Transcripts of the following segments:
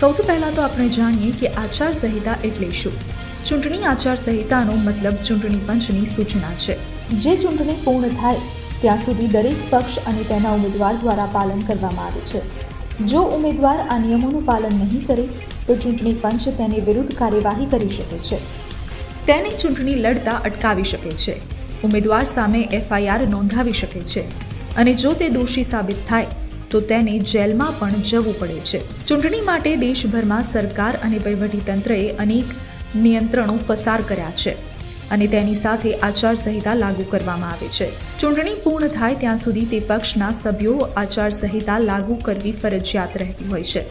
સૌથી પહેલાં તો આપણે જાણીએ કે આચારસંહિતા એટલે શું? ચૂંટણી આચારસંહિતાનો મતલબ ચૂંટણી પંચની સૂચના છે. જે ચૂંટણી પૂર્ણ થાય, ત્યાં સુધી દરેક પક્ષ અને તેના ઉમેદવાર દ્વારા પાલન કરવામાં આવે છે. જો ઉમેદવાર આ નિયમોનું પાલન નહીં કરે, તો ચૂંટણી પંચ તેની વિરુદ્ધ કાર્યવાહી કરી શકે છે. તેને ચૂંટણી લડતા અટકાવી શકે છે. ઉમેદવાર સામે એફઆઈઆર નોંધાવી શકે છે. અને જો તે દોષી સાબિત થાય તો તેને જેલમાં પણ જવું પડે છે. ચૂંટણી માટે દેશભરમાં સરકાર અને વહીવટીતંત્રએ અનેક નિયંત્રણો પસાર કર્યા છે અને તેની સાથે આચારસંહિતા લાગુ કરવામાં આવે છે. ચૂંટણી પૂર્ણ થાય ત્યાં સુધી તે પક્ષના સભ્યો આચારસંહિતા લાગુ કરવી ફરજિયાત રહેતી હોય છે.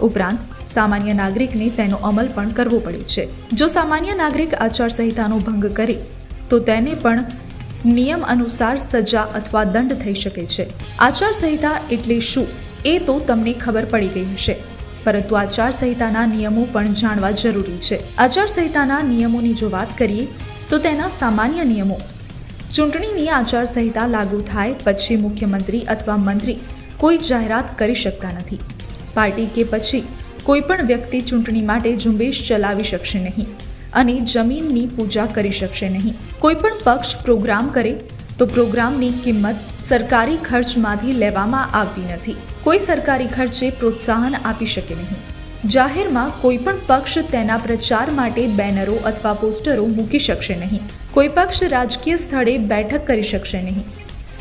ઉપરાંત, સામાન્ય નાગરિકને તેનો અમલ પણ કરવો પડે છે. જો સામાન્ય નાગરિક આચારસંહિતાનો ભંગ કરે, તો તેને પણ નિયમ અનુસાર સજા અથવા દંડ થઈ શકે છે. આચારસંહિતા એટલે શું? એ તો તમને ખબર પડી ગઈ હશે. પરંતુ આચારસંહિતાના નિયમો પણ જાણવા જરૂરી છે. આચારસંહિતાના નિયમોની જો વાત કરીએ, તો તેના સામાન્ય નિયમો. ચૂંટણીની આચારસંહિતા લાગુ થાય પછી મુખ્યમંત્રી અથવા મંત્રી કોઈ જાહેરાત કરી શકતા નથી. પાર્ટી કે પછી કોઈ પણ વ્યક્તિ ચૂંટણી માટે ઝુંબેશ ચલાવી શકશે નહીં. અને જમીનની પૂજા કરી શકશે નહીં. કોઈ પણ પક્ષ પ્રોગ્રામ કરે, તો પ્રોગ્રામની કિંમત સરકારી ખર્ચમાંથી લેવામાં આવતી નથી. કોઈ સરકારી ખર્ચે પ્રોત્સાહન આપી શકે નહીં. જાહેરમાં કોઈ પણ પક્ષ તેના પ્રચાર માટે બેનરો અથવા પોસ્ટરો મૂકી શકશે નહીં. કોઈ પક્ષ રાજકીય સ્થળે બેઠક કરી શકશે નહીં.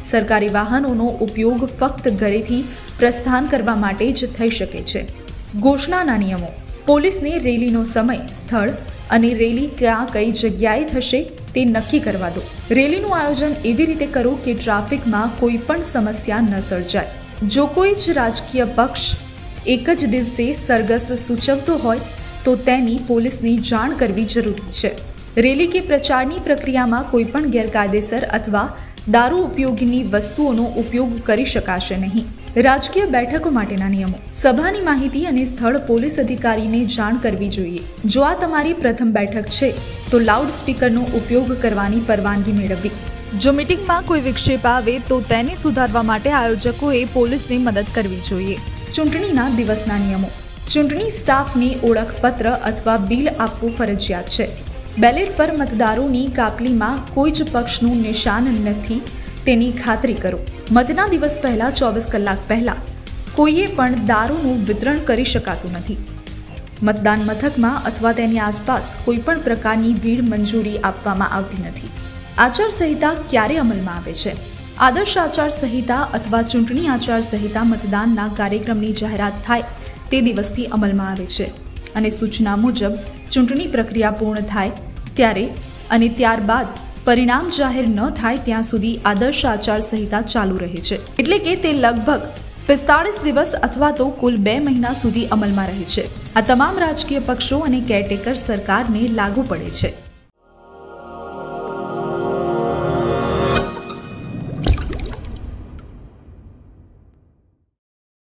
સરકારી વાહનોનો ઉપયોગ ફક્ત ઘરેથી પ્રસ્થાન કરવા માટે જ થઈ શકે છે. ઘોષણાના નિયમો. પોલીસને રેલીનો સમય, સ્થળ અને રેલી ક્યાં કઈ જગ્યાએ થશે તે નક્કી કરવા દો. રેલીનું આયોજન એવી રીતે કરો કે ટ્રાફિકમાં કોઈ પણ સમસ્યા ન સર્જાય. જો કોઈ જ રાજકીય પક્ષ એક જ દિવસે સરઘસ સૂચવતો હોય, તો તેની પોલીસની જાણ કરવી જરૂરી છે. રેલી કે પ્રચારની પ્રક્રિયામાં કોઈ પણ ગેરકાયદેસર અથવા દારૂ ઉપયોગીની વસ્તુઓનો ઉપયોગ કરી શકાશે નહીં. રાજકીય બેઠકો માટેના નિયમો. સભાની માહિતી અને સ્થળ પોલીસ અધિકારીને જાણ કરવી જોઈએ. જો આ તમારી પ્રથમ બેઠક છે, તો લાઉડ સ્પીકરનો ઉપયોગ કરવાની પરવાનગી મેળવવી. જો મિટિંગમાં કોઈ વિક્ષેપ આવે, તો તેને સુધારવા માટે આયોજકોએ પોલીસને મદદ કરવી જોઈએ. ચૂંટણીના દિવસના નિયમો. ચૂંટણી સ્ટાફને ઓળખપત્ર અથવા બિલ આપવું ફરજિયાત છે. બેલેટ પર મતદારોની કાપલીમાં કોઈ જ પક્ષનું નિશાન નથી, તેની ખાતરી કરો. મતના દિવસ પહેલાં, ચોવીસ કલાક પહેલાં, કોઈએ પણ દારૂનું વિતરણ કરી શકાતું નથી. મતદાન મથકમાં અથવા તેની આસપાસ કોઈ પણ પ્રકારની ભીડ મંજૂરી આપવામાં આવતી નથી. આચાર સંહિતા ક્યારે અમલમાં આવે છે? આદર્શ આચાર સંહિતા અથવા ચૂંટણી આચાર સંહિતા મતદાનના કાર્યક્રમની જાહેરાત થાય તે દિવસથી અમલમાં આવે છે અને સૂચના મુજબ ચૂંટણી પ્રક્રિયા પૂર્ણ થાય ત્યારે અને ત્યારબાદ પરિણામ જાહેર ન થાય ત્યાં સુધી આદર્શ આચાર સંહિતા ચાલુ રહે છે. એટલે કે તે લગભગ પિસ્તાળીસ દિવસ અથવા તો કુલ બે મહિના સુધી અમલમાં રહે છે. આ તમામ રાજકીય પક્ષો અને કેરટેકર સરકારને લાગુ પડે છે.